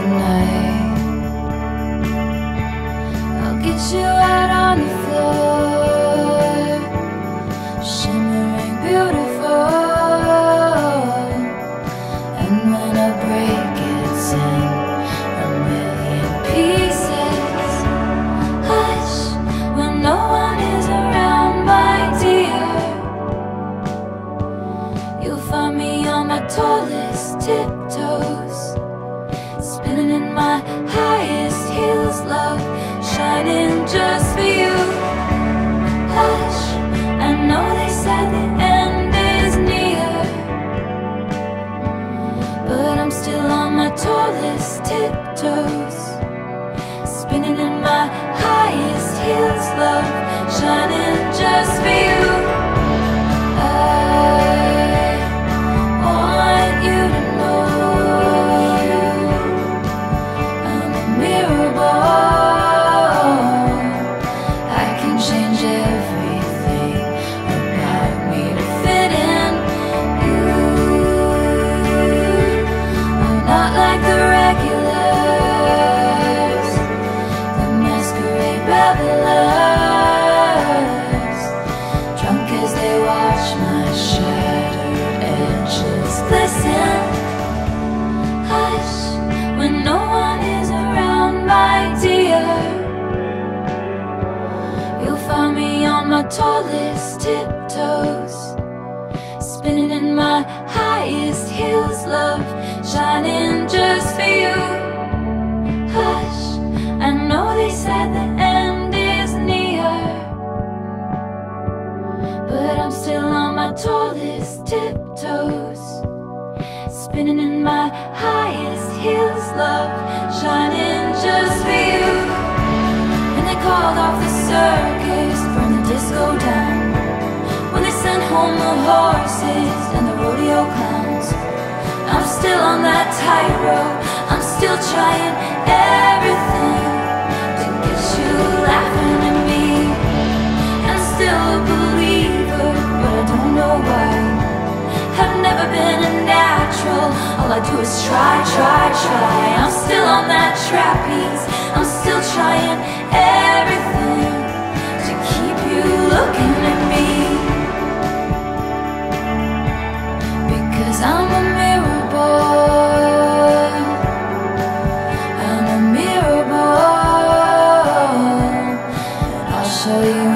tonight. I'll get you out on the floor, shimmering beautiful. And when I break it in a million pieces, hush when no one is around, my dear. You'll find me on my tallest tiptoes my highest heels, love, shining just for you. Hush, I know they said the end is near, but I'm still on my tallest tiptoes, spinning in my highest heels, love, shining just for you. Like the regulars, the masquerade revelers, drunk as they watch my shattered edges. Glisten. Hush. When no one is around, my dear. You'll find me on my tallest tiptoes, spinning in my highest heels, love, shining just for you. And they called off the circus from the disco down. When they sent home the horses and the rodeo clowns. I'm still on that tightrope. I'm still trying everything is try, try, try. I'm still on that trapeze. I'm still trying everything to keep you looking at me. Because I'm a mirror boy. I'm a mirror boy. I'll show you.